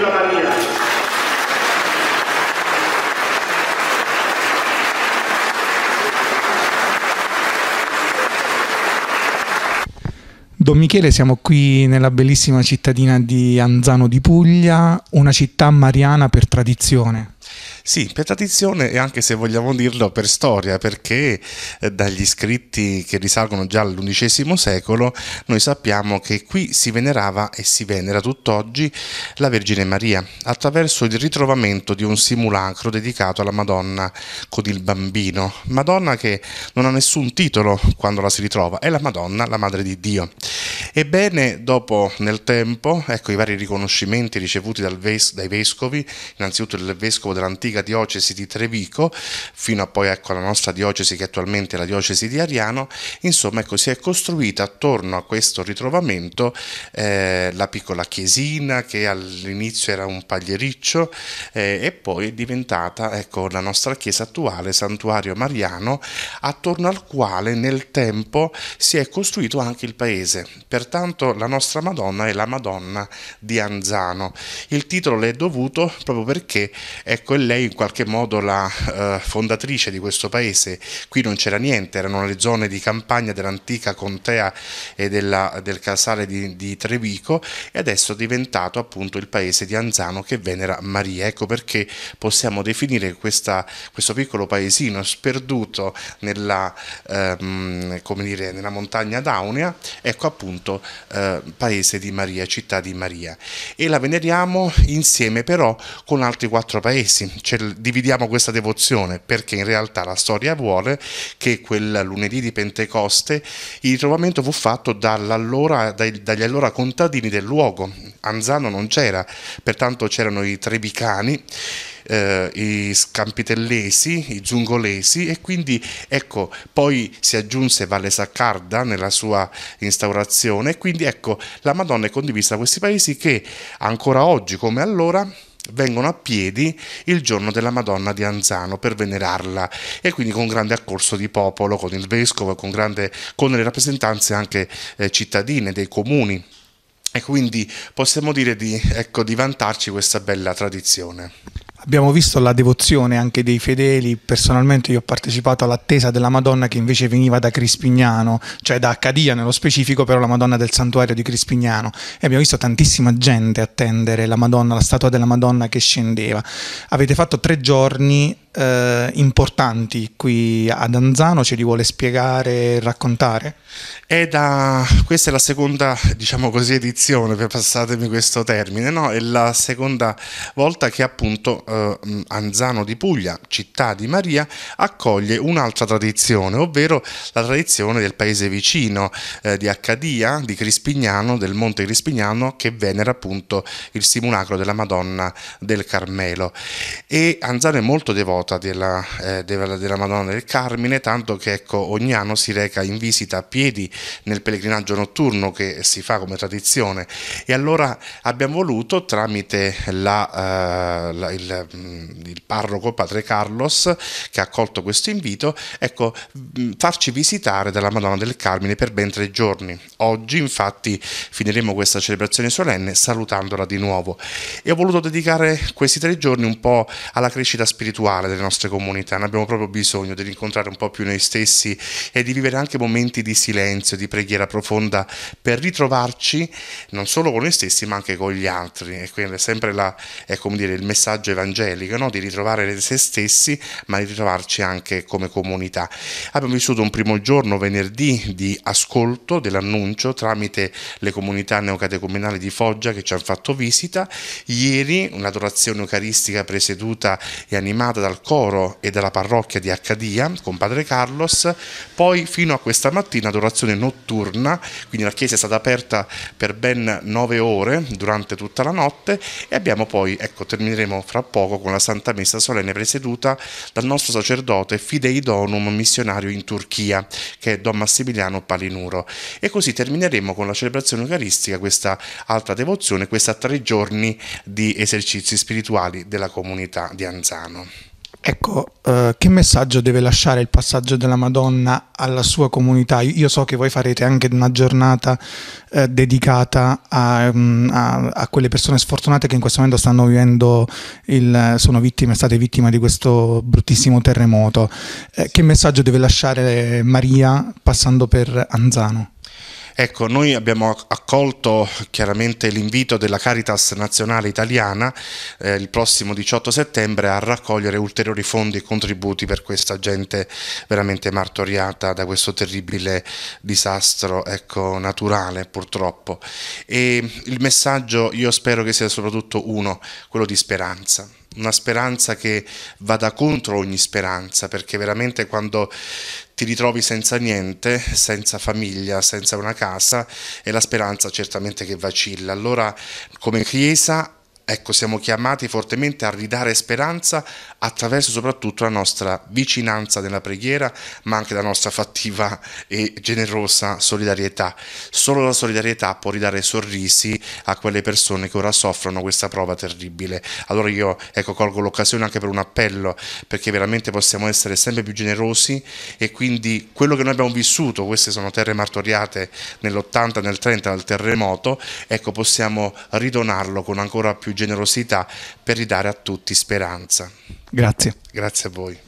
viva Maria! Don Michele, siamo qui nella bellissima cittadina di Anzano di Puglia, una città mariana per tradizione. Sì, per tradizione e anche se vogliamo dirlo per storia, perché eh, dagli scritti che risalgono già all'undicesimo secolo noi sappiamo che qui si venerava e si venera tutt'oggi la Vergine Maria attraverso il ritrovamento di un simulacro dedicato alla Madonna con il bambino. Madonna che non ha nessun titolo quando la si ritrova, è la Madonna, la Madre di Dio. Ebbene, dopo nel tempo, ecco i vari riconoscimenti ricevuti ves- dai vescovi, innanzitutto il vescovo dell'antica antica diocesi di Trevico, fino a poi ecco, alla nostra diocesi che attualmente è la diocesi di Ariano, insomma ecco, si è costruita attorno a questo ritrovamento eh, la piccola chiesina che all'inizio era un pagliericcio eh, e poi è diventata ecco, la nostra chiesa attuale, santuario mariano, attorno al quale nel tempo si è costruito anche il paese. Pertanto la nostra Madonna è la Madonna di Anzano. Il titolo le è dovuto proprio perché ecco, è lei in qualche modo la eh, fondatrice di questo paese. Qui non c'era niente, erano le zone di campagna dell'antica contea e della, del casale di, di, Trevico e adesso è diventato appunto il paese di Anzano che venera Maria. Ecco perché possiamo definire questa, questo piccolo paesino sperduto nella, ehm, dire, nella montagna d'Aunea, ecco appunto eh, paese di Maria, città di Maria. E la veneriamo insieme però con altri quattro paesi. C'è dividiamo questa devozione perché in realtà la storia vuole che quel lunedì di Pentecoste il ritrovamento fu fatto dall'allora, dai, dagli allora contadini del luogo. Anzano non c'era, pertanto c'erano i trebicani. Eh, i scampitellesi, i zungolesi e quindi ecco poi si aggiunse Valle Saccarda nella sua instaurazione e quindi ecco la Madonna è condivisa da questi paesi che ancora oggi come allora vengono a piedi il giorno della Madonna di Anzano per venerarla e quindi con grande accorso di popolo, con il vescovo, con, grande, con le rappresentanze anche eh, cittadine dei comuni. E quindi possiamo dire di, ecco, di vantarci questa bella tradizione. Abbiamo visto la devozione anche dei fedeli, personalmente io ho partecipato all'attesa della Madonna che invece veniva da Crispignano, cioè da Accadia nello specifico, però la Madonna del santuario di Crispignano e abbiamo visto tantissima gente attendere la Madonna, la statua della Madonna che scendeva. Avete fatto tre giorni eh, importanti qui ad Anzano, ce li vuole spiegare e raccontare? È da, questa è la seconda, diciamo così, edizione, per passatemi questo termine, no? è la seconda volta che appunto eh, Anzano di Puglia, città di Maria, accoglie un'altra tradizione, ovvero la tradizione del paese vicino eh, di Accadia, di Crispignano, del Monte Crispignano, che venera appunto il simulacro della Madonna del Carmelo. E Anzano è molto devota della, eh, della, della Madonna del Carmine, tanto che ecco, ogni anno si reca in visita a piedi nel pellegrinaggio notturno che si fa come tradizione. E allora abbiamo voluto tramite la, uh, la, il, mm, il, parroco padre Carlos che ha accolto questo invito ecco, mm, farci visitare dalla Madonna del Carmine per ben tre giorni. Oggi infatti finiremo questa celebrazione solenne salutandola di nuovo. E ho voluto dedicare questi tre giorni un po' alla crescita spirituale delle nostre comunità ne abbiamo proprio bisogno di rincontrare un po' più noi stessi e di vivere anche momenti di silenzio di preghiera profonda per ritrovarci non solo con noi stessi ma anche con gli altri. E quindi è sempre la, è come dire, il messaggio evangelico no? di ritrovare se stessi ma di ritrovarci anche come comunità. Abbiamo vissuto un primo giorno venerdì di ascolto dell'annuncio tramite le comunità neocatecumenali di Foggia che ci hanno fatto visita. Ieri un'adorazione eucaristica presieduta e animata dal coro e dalla parrocchia di Accadia con Padre Carlos, poi fino a questa mattina adorazione notturna, quindi la chiesa è stata aperta per ben nove ore durante tutta la notte e abbiamo poi, ecco, termineremo fra poco con la Santa Messa solenne presieduta dal nostro sacerdote Fidei Donum missionario in Turchia, che è Don Massimiliano Palinuro. E così termineremo con la celebrazione eucaristica, questa altra devozione, questa tre giorni di esercizi spirituali della comunità di Anzano. Ecco, eh, che messaggio deve lasciare il passaggio della Madonna alla sua comunità? Io so che voi farete anche una giornata eh, dedicata a, mm, a, a, quelle persone sfortunate che in questo momento stanno vivendo, il, sono vittime, state vittime di questo bruttissimo terremoto. Eh, che messaggio deve lasciare Maria passando per Anzano? Ecco, noi abbiamo accolto chiaramente l'invito della Caritas Nazionale Italiana eh, il prossimo 18 settembre a raccogliere ulteriori fondi e contributi per questa gente veramente martoriata da questo terribile disastro ecco, naturale purtroppo. E il messaggio io spero che sia soprattutto uno, quello di speranza una speranza che vada contro ogni speranza, perché veramente quando ti ritrovi senza niente, senza famiglia, senza una casa, è la speranza certamente che vacilla. Allora come Chiesa Ecco, siamo chiamati fortemente a ridare speranza attraverso soprattutto la nostra vicinanza nella preghiera, ma anche la nostra fattiva e generosa solidarietà. Solo la solidarietà può ridare sorrisi a quelle persone che ora soffrono questa prova terribile. Allora io ecco, colgo l'occasione anche per un appello, perché veramente possiamo essere sempre più generosi e quindi quello che noi abbiamo vissuto, queste sono terre martoriate nell'80, nel 30 dal terremoto, ecco possiamo ridonarlo con ancora più generosità per ridare a tutti speranza. Grazie. Grazie a voi.